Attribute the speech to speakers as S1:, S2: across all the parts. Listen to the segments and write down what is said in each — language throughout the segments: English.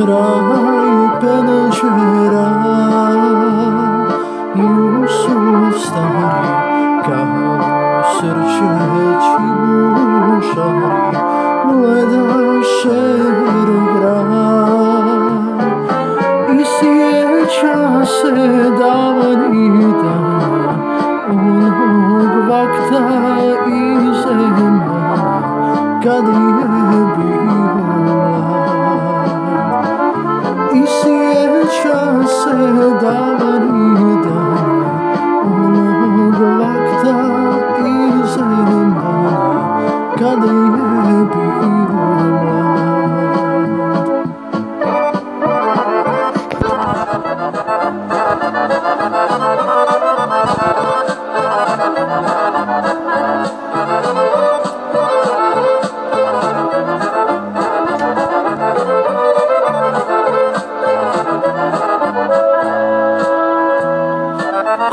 S1: kraj penčera Jusuf stari kao srce čibušari gleda šer grad i sjeća se davnih dana onog vakta i zemlja kad je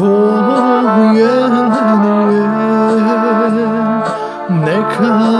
S1: Kolum yerine ne kadar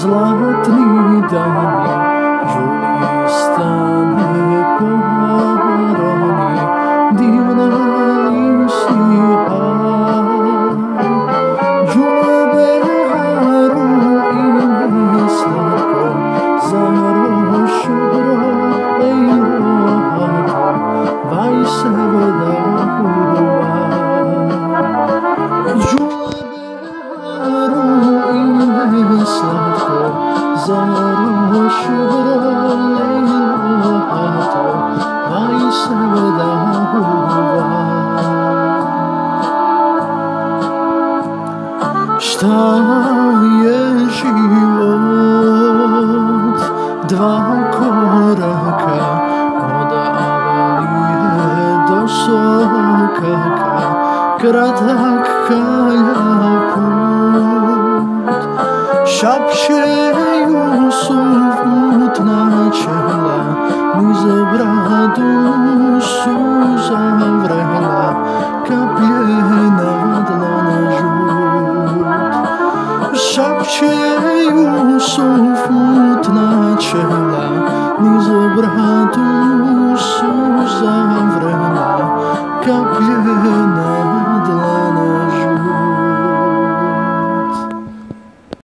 S1: zlatni dani, je život? Dva koraka od avalije do sokaka Kratak kalja Шапше Юсуф утначела, мы за братусу заврела, каплена дланажут. Шапше Юсуф утначела, мы за братусу